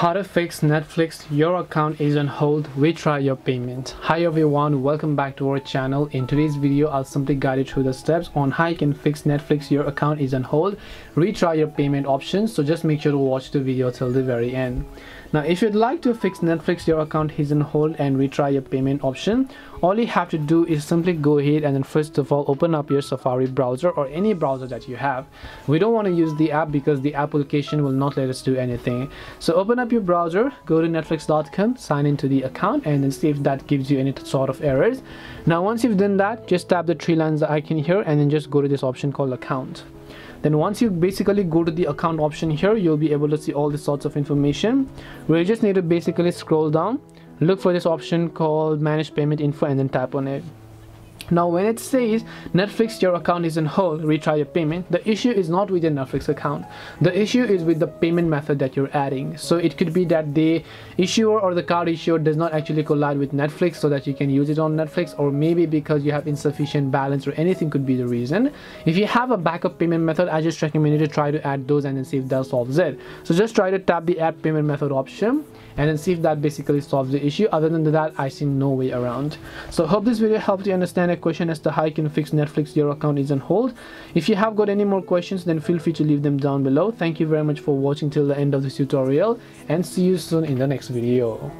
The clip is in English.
how to fix Netflix? Your account is on hold. Retry your payment. Hi everyone. Welcome back to our channel. In today's video I'll simply guide you through the steps on how you can fix Netflix. Your account is on hold. Retry your payment options so just make sure to watch the video till the very end. Now if you'd like to fix Netflix your account is on hold and retry your payment option all you have to do is simply go ahead and then first of all open up your Safari browser or any browser that you have. We don't want to use the app because the application will not let us do anything. So open up your browser go to netflix.com sign into the account and then see if that gives you any sort of errors. Now once you've done that just tap the three lines icon here and then just go to this option called account. Then once you basically go to the account option here you'll be able to see all these sorts of information. You just need to basically scroll down look for this option called manage payment info and then tap on it now when it says Netflix your account is on hold, retry your payment, the issue is not with your Netflix account. The issue is with the payment method that you're adding. So it could be that the issuer or the card issuer does not actually collide with Netflix so that you can use it on Netflix or maybe because you have insufficient balance or anything could be the reason. If you have a backup payment method, I just recommend you to try to add those and then see if that solves it. So just try to tap the add payment method option and then see if that basically solves the issue other than that i see no way around so hope this video helped you understand question as to how you can fix netflix your account is on hold. If you have got any more questions then feel free to leave them down below. Thank you very much for watching till the end of this tutorial and see you soon in the next video